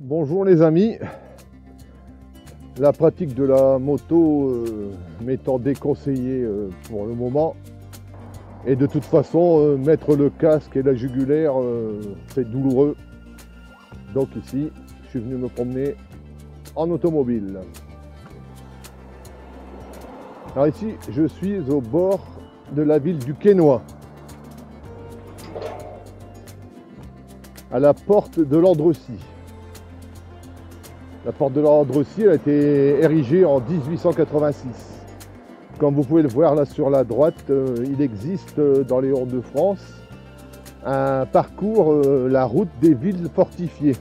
Bonjour les amis. La pratique de la moto euh, m'étant déconseillée euh, pour le moment. Et de toute façon, euh, mettre le casque et la jugulaire, c'est douloureux. Donc ici, je suis venu me promener en automobile. Alors ici, je suis au bord de la ville du Quesnoy. À la porte de l'Andrecy. La porte de l'Andrecy a été érigée en 1886. Comme vous pouvez le voir là sur la droite, euh, il existe euh, dans les Hauts-de-France un parcours, euh, la route des villes fortifiées.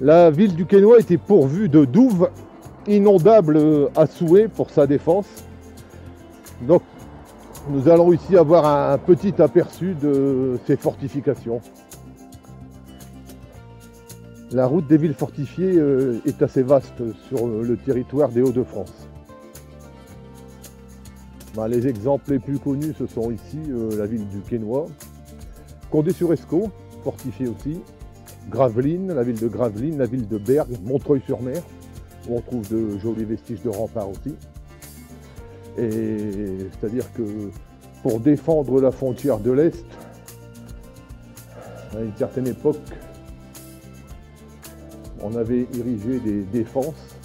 La ville du Quesnoy était pourvue de douves inondables à souhait pour sa défense. Donc nous allons ici avoir un petit aperçu de ces fortifications. La route des villes fortifiées euh, est assez vaste sur le territoire des Hauts-de-France. Ben, les exemples les plus connus, ce sont ici euh, la ville du Quesnoy, Condé-sur-Escaut, fortifiée aussi, Gravelines, la ville de Gravelines, la ville de Bergue, Montreuil-sur-Mer, où on trouve de jolis vestiges de remparts aussi. Et c'est-à-dire que pour défendre la frontière de l'Est, à une certaine époque, on avait érigé des défenses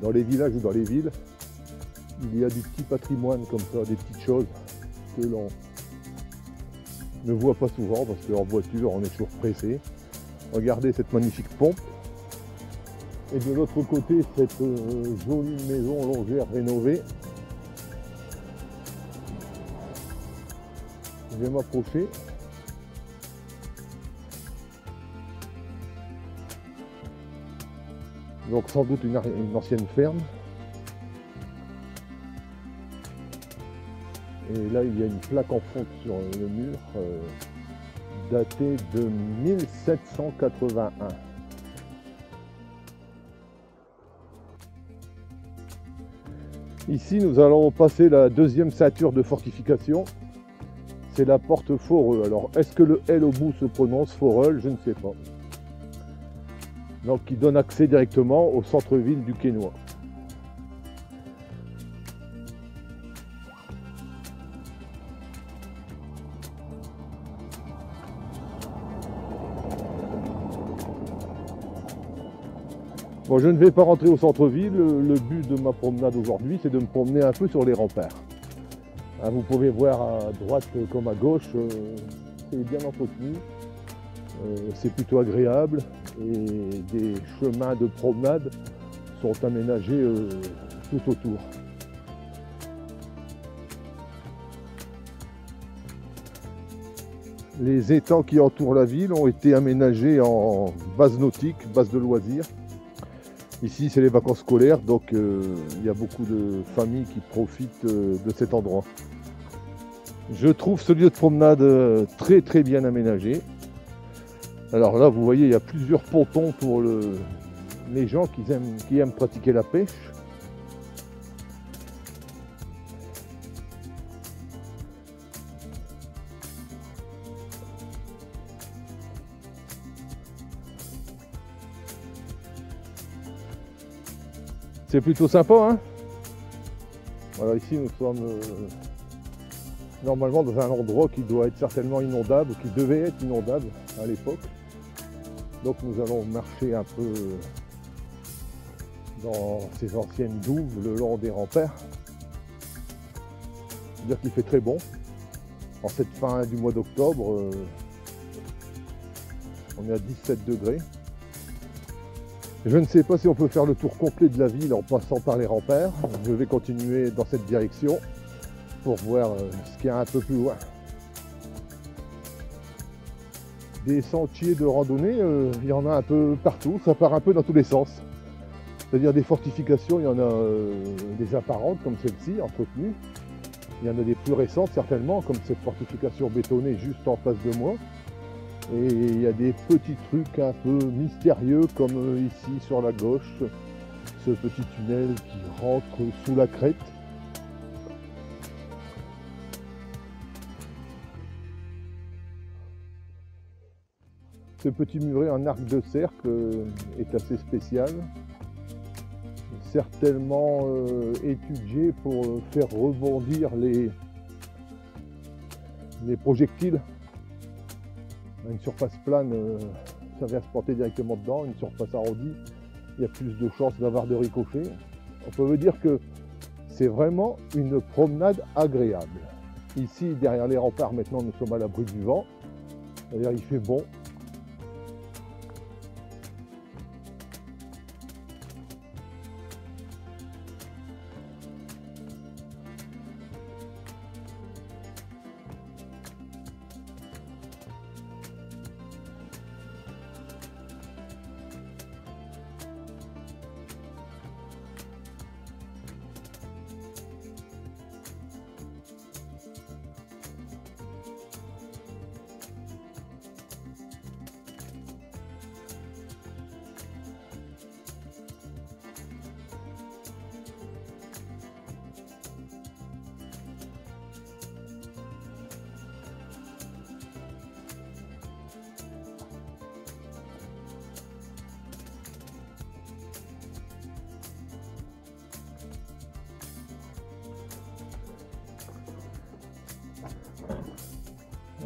dans les villages ou dans les villes. Il y a du petit patrimoine comme ça, des petites choses que l'on ne voit pas souvent parce qu'en voiture on est toujours pressé. Regardez cette magnifique pompe et de l'autre côté, cette euh, jolie maison longère rénovée. Je vais m'approcher. Donc sans doute une, ancienne ferme. Et là, il y a une plaque en fonte sur le mur euh, datée de 1781. Ici, nous allons passer la deuxième ceinture de fortification. C'est la porte Foreux. Alors, est-ce que le L au bout se prononce Foreul Je ne sais pas. Donc, qui donne accès directement au centre-ville du Quesnoy. Je ne vais pas rentrer au centre-ville. Le but de ma promenade aujourd'hui, c'est de me promener un peu sur les remparts. Hein, vous pouvez voir à droite comme à gauche, euh, c'est bien entretenu. Euh, c'est plutôt agréable et des chemins de promenade sont aménagés euh, tout autour. Les étangs qui entourent la ville ont été aménagés en base nautique, base de loisirs. Ici, c'est les vacances scolaires, donc euh, il y a beaucoup de familles qui profitent euh, de cet endroit. Je trouve ce lieu de promenade euh, très très bien aménagé. Alors là, vous voyez, il y a plusieurs pontons pour les gens qui aiment, qui aiment pratiquer la pêche. C'est plutôt sympa, hein Voilà, ici nous sommes euh, normalement dans un endroit qui doit être certainement inondable, qui devait être inondable à l'époque. Donc nous allons marcher un peu dans ces anciennes douves le long des remparts. C'est-à-dire qu'il fait très bon. En cette fin du mois d'octobre, euh, on est à 17 degrés. Je ne sais pas si on peut faire le tour complet de la ville en passant par les remparts. Je vais continuer dans cette direction pour voir euh, ce qu'il y a un peu plus loin. Des sentiers de randonnée, euh, il y en a un peu partout, ça part un peu dans tous les sens. C'est-à-dire des fortifications, il y en a euh, des apparentes comme celle-ci, entretenues. Il y en a des plus récentes certainement, comme cette fortification bétonnée juste en face de moi. Et il y a des petits trucs un peu mystérieux comme euh, ici sur la gauche, ce petit tunnel qui rentre sous la crête. Ce petit muret en arc de cercle euh, est assez spécial, certainement euh, étudié pour faire rebondir les projectiles une surface plane, ça vient se porter directement dedans, une surface arrondie, il y a plus de chances d'avoir de ricochets. On peut dire que c'est vraiment une promenade agréable. Ici, derrière les remparts, maintenant, nous sommes à l'abri du vent. D'ailleurs, il fait bon.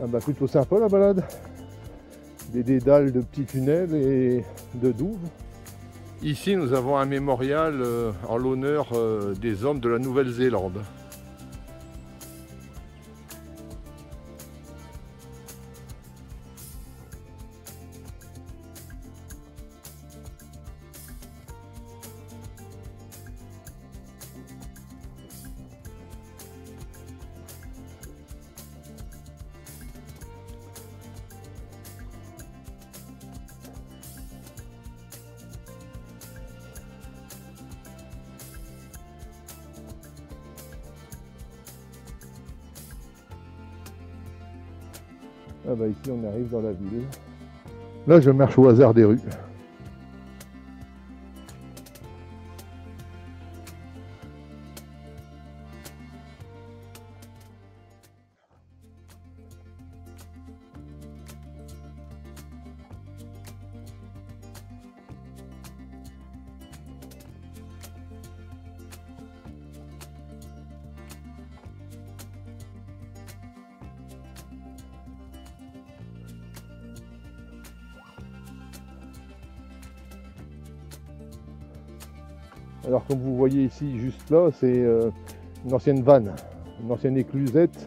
Ah bah plutôt sympa la balade. Des dédales de petits tunnels et de douves. Ici nous avons un mémorial euh, en l'honneur euh, des hommes de la Nouvelle-Zélande. Ah bah ici on arrive dans la ville. Là je marche au hasard des rues. Alors comme vous voyez ici, juste là, c'est euh, une ancienne vanne, une ancienne éclusette.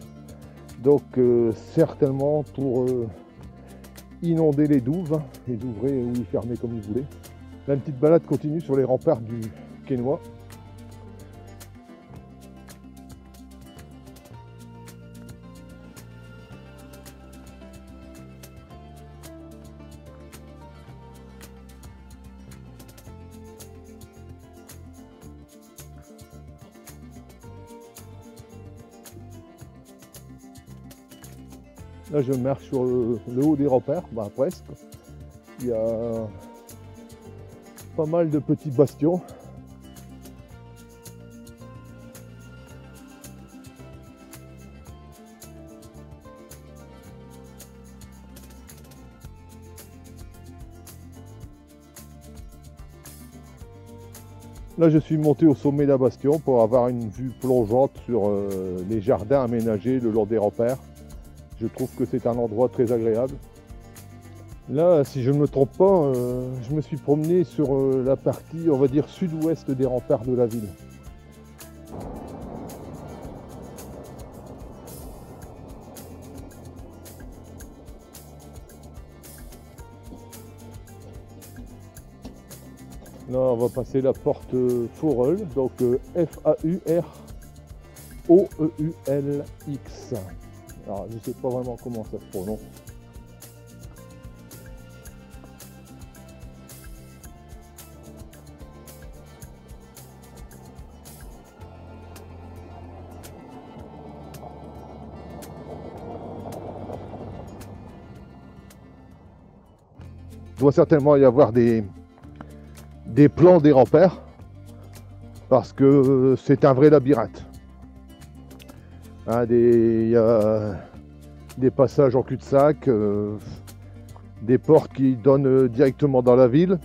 Donc euh, certainement pour euh, inonder les douves, les ouvrir ou y fermer comme ils voulaient. La petite balade continue sur les remparts du Quénois. Je marche sur le, haut des repères, bah, presque. Il y a pas mal de petits bastions. Là, je suis monté au sommet d'un bastion pour avoir une vue plongeante sur euh, les jardins aménagés le long des repères. Je trouve que c'est un endroit très agréable. Là, si je ne me trompe pas, euh, je me suis promené sur euh, la partie, on va dire, sud-ouest des remparts de la ville. Là, on va passer la porte Fourel, donc euh, F-A-U-R-O-E-U-L-X. Alors, je ne sais pas vraiment comment ça se prononce. Il doit certainement y avoir des, des plans des repères parce que c'est un vrai labyrinthe. Hein, des, il y a des passages en cul-de-sac, euh, des portes qui donnent euh, directement dans la ville,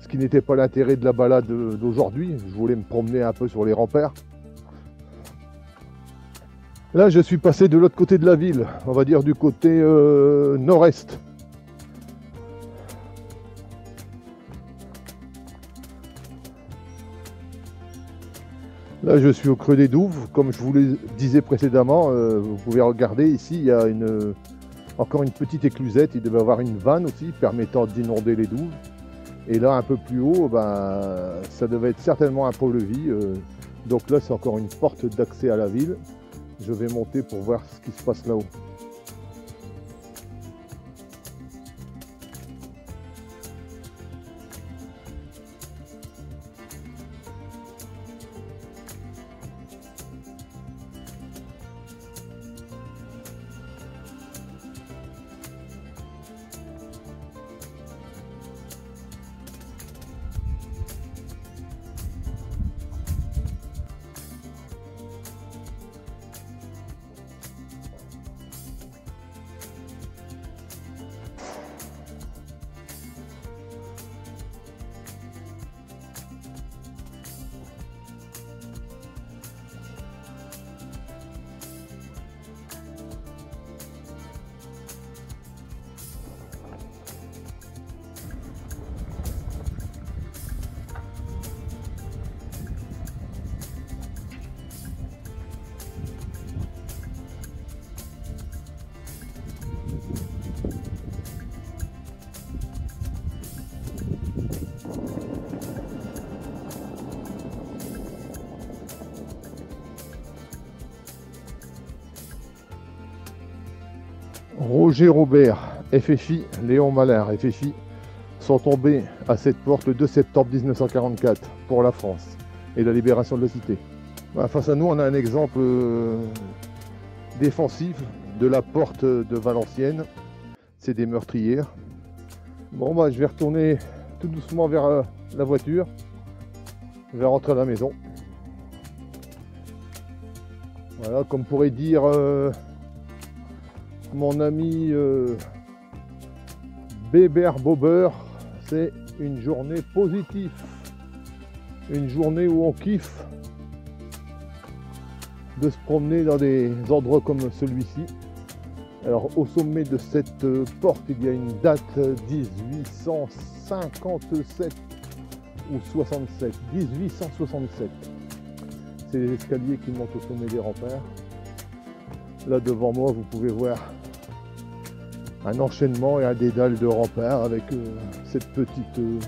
ce qui n'était pas l'intérêt de la balade d'aujourd'hui. Je voulais me promener un peu sur les remparts. Là, je suis passé de l'autre côté de la ville, on va dire du côté euh, nord-est. Là, je suis au creux des Douves. Comme je vous le disais précédemment, euh, vous pouvez regarder ici, il y a encore une petite éclusette. Il devait avoir une vanne aussi permettant d'inonder les Douves. Et là, un peu plus haut, ben, ça devait être certainement un pôle-vie. Euh. donc là, c'est encore une porte d'accès à la ville. Je vais monter pour voir ce qui se passe là-haut. Roger Robert, FFI, Léon Malin, FFI, sont tombés à cette porte le 2 septembre 1944 pour la France et la libération de la cité. Bah, face à nous, on a un exemple euh, défensif de la porte de Valenciennes. C'est des meurtrières. Bon, bah, je vais retourner tout doucement vers euh, la voiture. Je vais rentrer à la maison. Voilà, comme pourrait dire euh, mon ami euh, Béber Bober, c'est une journée positive. Une journée où on kiffe de se promener dans des endroits comme celui-ci. Alors au sommet de cette euh, porte, il y a une date 1857 ou 67. 1867. C'est les escaliers qui montent au sommet des remparts. Là devant moi, vous pouvez voir un enchaînement et un dédale de remparts avec euh, cette petite euh,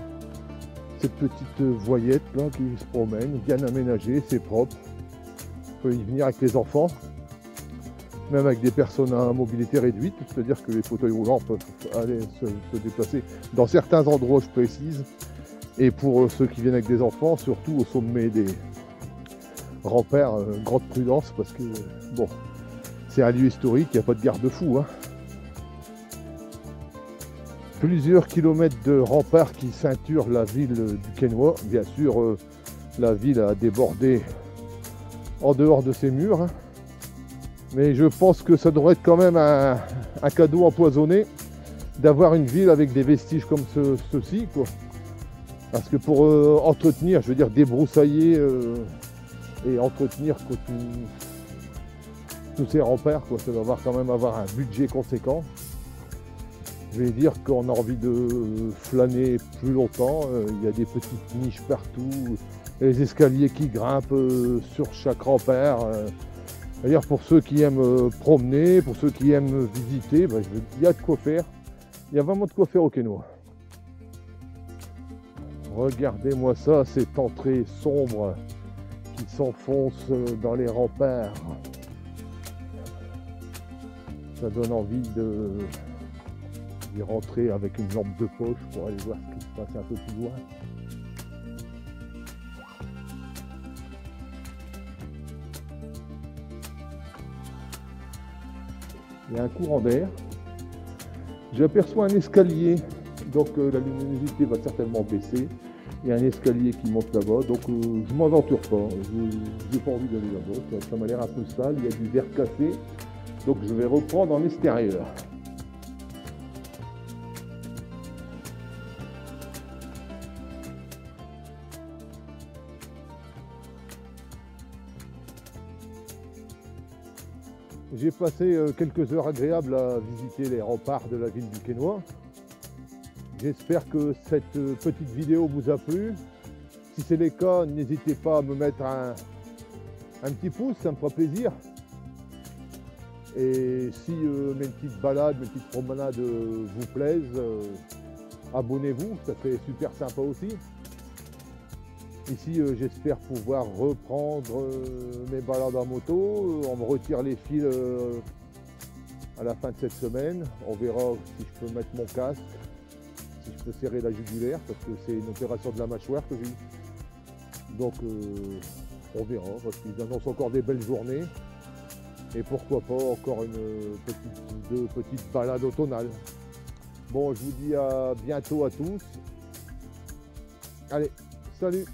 cette petite voyette là qui se promène, bien aménagée, c'est propre. On peut y venir avec les enfants, même avec des personnes à mobilité réduite, c'est-à-dire que les fauteuils roulants peuvent aller se, déplacer dans certains endroits, je précise. Et pour euh, ceux qui viennent avec des enfants, surtout au sommet des remparts, grande prudence parce que bon, c'est un lieu historique, il n'y a pas de garde-fou. Hein plusieurs kilomètres de remparts qui ceinturent la ville du Quénois. Bien sûr, euh, la ville a débordé en dehors de ses murs. Hein. Mais je pense que ça devrait être quand même un, cadeau empoisonné d'avoir une ville avec des vestiges comme ceci. Parce que pour euh, entretenir, je veux dire débroussailler euh, et entretenir tous ces remparts, ça doit quand même avoir un budget conséquent je vais dire qu'on a envie de flâner plus longtemps. Euh, il y a des petites niches partout, les escaliers qui grimpent euh, sur chaque rempart. Euh. D'ailleurs, pour ceux qui aiment promener, pour ceux qui aiment visiter, bah, il y a de quoi faire. Il y a vraiment de quoi faire au Quénois. Regardez-moi ça, cette entrée sombre qui s'enfonce dans les remparts. Ça donne envie de, d'y rentrer avec une lampe de poche pour aller voir ce qui se passe un peu plus loin. Il y a un courant d'air. J'aperçois un escalier, donc euh, la luminosité va certainement baisser. Il y a un escalier qui monte là-bas, donc euh, je ne m'aventure pas. Je n'ai pas envie d'aller là-bas. Ça, ça m'a l'air un peu sale, il y a du verre cassé. Donc je vais reprendre en extérieur. J'ai passé euh, quelques heures agréables à visiter les remparts de la ville du Quesnoy. J'espère que cette euh, petite vidéo vous a plu. Si c'est le cas, n'hésitez pas à me mettre un, un petit pouce, ça me fera plaisir. Et si euh, mes petites balades, mes petites promenades vous plaisent, abonnez-vous, ça fait super sympa aussi. Ici, euh, j'espère pouvoir reprendre euh, mes balades en moto. On me retire les fils euh, à la fin de cette semaine. On verra si je peux mettre mon casque, si je peux serrer la jugulaire, parce que c'est une opération de la mâchoire que j'ai. Donc, euh, on verra, parce qu'ils annoncent encore des belles journées. Et pourquoi pas encore une petite, deux petites balades automnales. Bon, je vous dis à bientôt à tous. Allez, salut